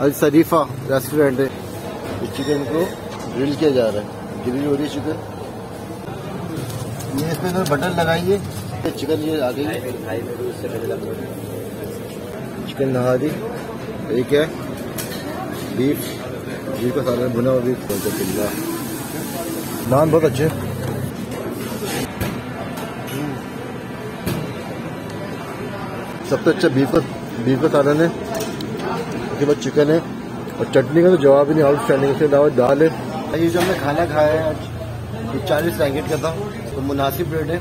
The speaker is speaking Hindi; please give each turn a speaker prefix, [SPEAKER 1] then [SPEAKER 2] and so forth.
[SPEAKER 1] अल शरीफा रेस्टोरेंट है। चिकन को ग्रिल किया जा रहा है। ग्रिल हो रही है चिकन ये इसमें तो बटन लगाइए। चिकन ये आ गई चिकन नहारी एक है। बीफ बीफ का सारा भुना हुआ बीफ बोलते पिल्ला नान बहुत अच्छे। सबसे अच्छा बीफ का बीफ का सालन है। उसके बाद चिकन है। और चटनी का तो जवाब ही नहीं आउट स्टैंडिंग उसके अलावा दाल है ये जो हमने खाना खाया है, आज ये चालीस रैंकेट का था तो मुनासिब रेट है।